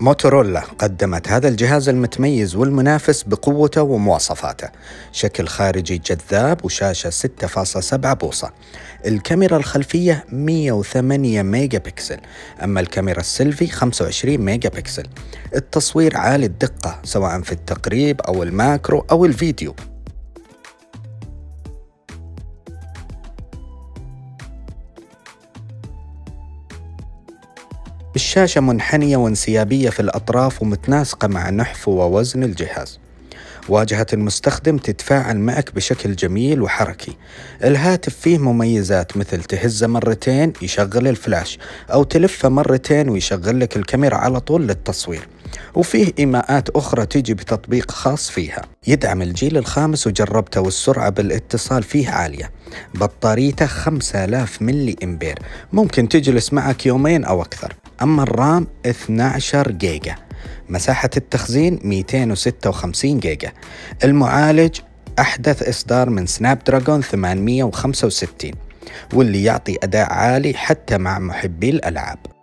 موتورولا قدمت هذا الجهاز المتميز والمنافس بقوته ومواصفاته. شكل خارجي جذاب وشاشة 6.7 بوصة. الكاميرا الخلفية 108 ميجا بكسل أما الكاميرا السيلفي 25 ميجا بكسل التصوير عالي الدقة سواء في التقريب أو الماكرو أو الفيديو. الشاشة منحنية وانسيابية في الأطراف ومتناسقة مع نحف ووزن الجهاز. واجهة المستخدم تتفاعل معك بشكل جميل وحركي. الهاتف فيه مميزات مثل تهزه مرتين يشغل الفلاش أو تلفه مرتين ويشغل لك الكاميرا على طول للتصوير. وفيه إيماءات أخرى تيجي بتطبيق خاص فيها. يدعم الجيل الخامس وجربته والسرعة بالاتصال فيه عالية. بطاريته 5000 ملي إمبير. ممكن تجلس معك يومين أو أكثر. أما الرام 12 جيجا. مساحة التخزين 256 جيجا. المعالج أحدث إصدار من Snapdragon 865 واللي يعطي أداء عالي حتى مع محبي الألعاب.